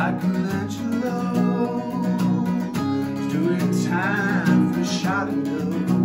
like Michelangelo, doing time for shot and.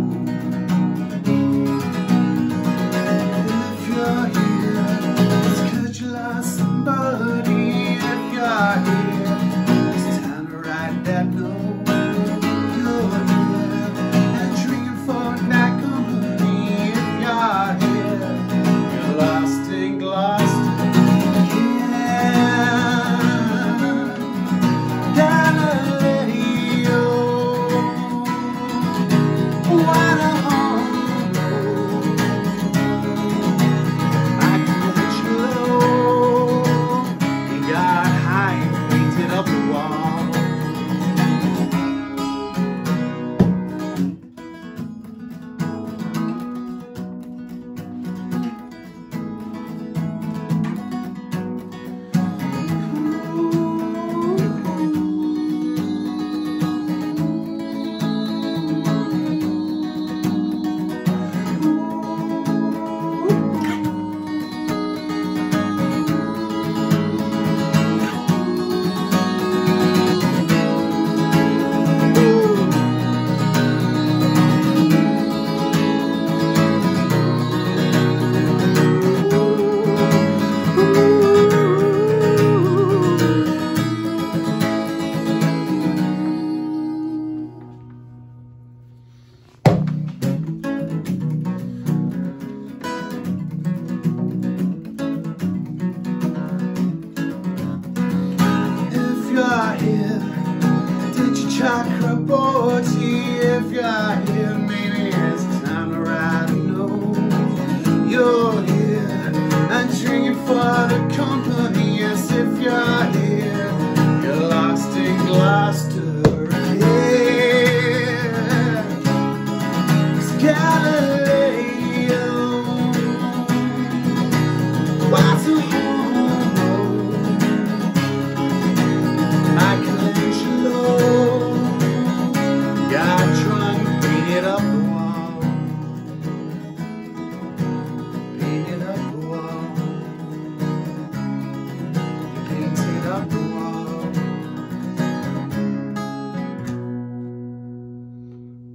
Chakraborty, if you're here, maybe it's time to ride and know you're here and drinking for the company.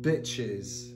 bitches.